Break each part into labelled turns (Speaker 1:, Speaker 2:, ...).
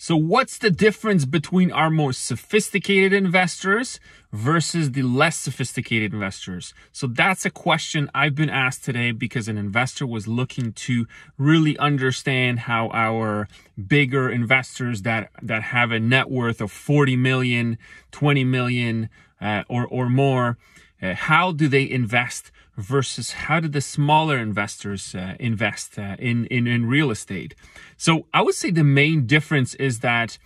Speaker 1: So what's the difference between our most sophisticated investors versus the less sophisticated investors? So that's a question I've been asked today because an investor was looking to really understand how our bigger investors that that have a net worth of 40 million, 20 million uh, or or more, uh, how do they invest versus how do the smaller investors uh, invest uh, in, in, in real estate? So I would say the main difference is that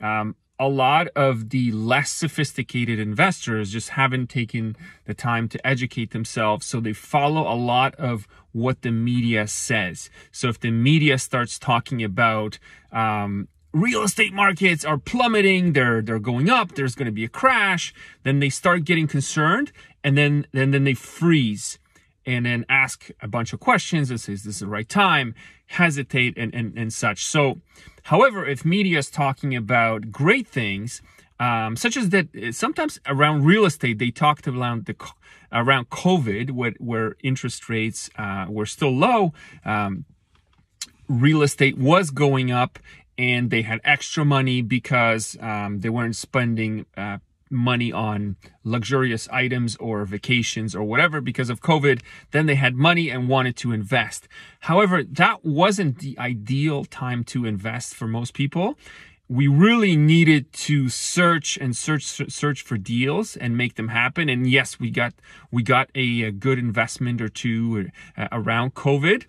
Speaker 1: um, a lot of the less sophisticated investors just haven't taken the time to educate themselves. So they follow a lot of what the media says. So if the media starts talking about, um, real estate markets are plummeting, they're they're going up, there's going to be a crash, then they start getting concerned and then then then they freeze and then ask a bunch of questions and says this is the right time, hesitate and and, and such. So however, if media is talking about great things, um, such as that sometimes around real estate they talked around the around COVID where, where interest rates uh, were still low. Um, real estate was going up and they had extra money because um, they weren't spending uh, money on luxurious items or vacations or whatever because of COVID. Then they had money and wanted to invest. However, that wasn't the ideal time to invest for most people. We really needed to search and search search for deals and make them happen. And yes, we got we got a, a good investment or two around COVID.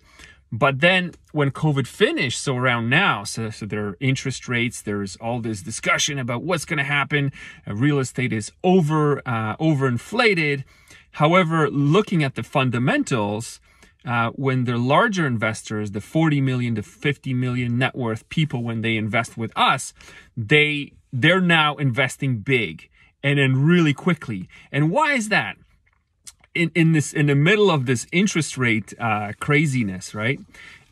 Speaker 1: But then when COVID finished, so around now, so, so there are interest rates, there's all this discussion about what's going to happen. Uh, real estate is over, uh, overinflated. However, looking at the fundamentals, uh, when the larger investors, the 40 million to 50 million net worth people, when they invest with us, they, they're now investing big and then really quickly. And why is that? In, in this in the middle of this interest rate uh, craziness, right?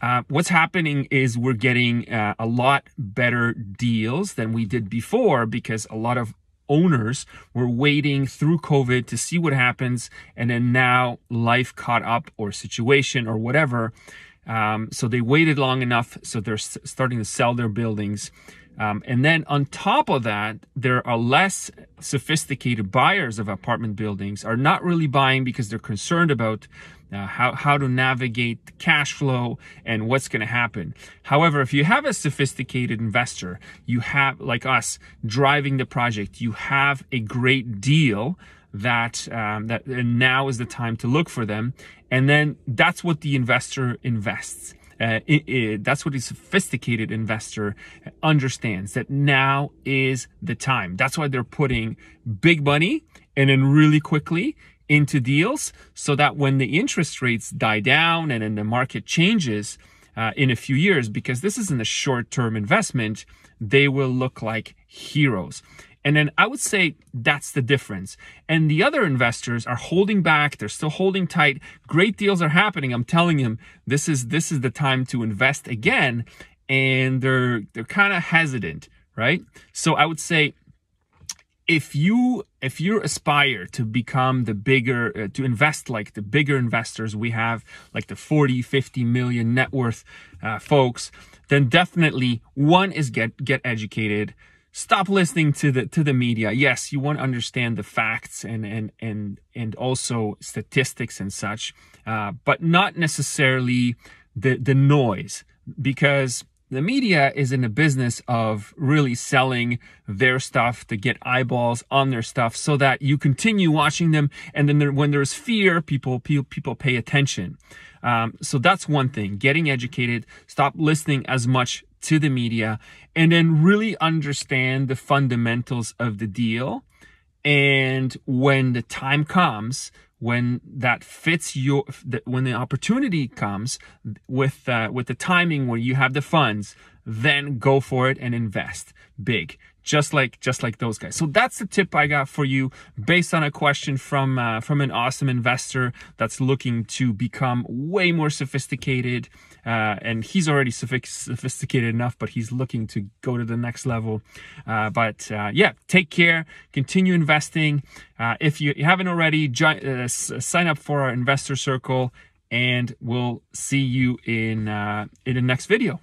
Speaker 1: Uh, what's happening is we're getting uh, a lot better deals than we did before because a lot of owners were waiting through COVID to see what happens, and then now life caught up or situation or whatever. Um, so they waited long enough, so they're starting to sell their buildings. Um, and then on top of that, there are less sophisticated buyers of apartment buildings are not really buying because they're concerned about uh, how, how to navigate cash flow and what's going to happen. However, if you have a sophisticated investor, you have, like us, driving the project, you have a great deal that um, that now is the time to look for them and then that's what the investor invests uh, it, it, that's what a sophisticated investor understands that now is the time. That's why they're putting big money and then really quickly into deals so that when the interest rates die down and then the market changes uh, in a few years, because this isn't a short term investment, they will look like heroes. And then I would say that's the difference. And the other investors are holding back. They're still holding tight. Great deals are happening. I'm telling them this is this is the time to invest again. And they're they're kind of hesitant, right? So I would say if you if you aspire to become the bigger uh, to invest like the bigger investors we have like the 40 50 million net worth uh, folks then definitely one is get get educated stop listening to the to the media. Yes, you want to understand the facts and and and and also statistics and such, uh, but not necessarily the the noise because the media is in the business of really selling their stuff to get eyeballs on their stuff so that you continue watching them and then there, when there's fear people people, people pay attention um, so that's one thing getting educated stop listening as much to the media and then really understand the fundamentals of the deal. And when the time comes, when that fits your, when the opportunity comes with, uh, with the timing where you have the funds, then go for it and invest big just like just like those guys. So that's the tip I got for you based on a question from uh, from an awesome investor that's looking to become way more sophisticated. Uh, and he's already sophisticated enough, but he's looking to go to the next level. Uh, but uh, yeah, take care, continue investing. Uh, if you haven't already, uh, sign up for our investor circle, and we'll see you in in the next video.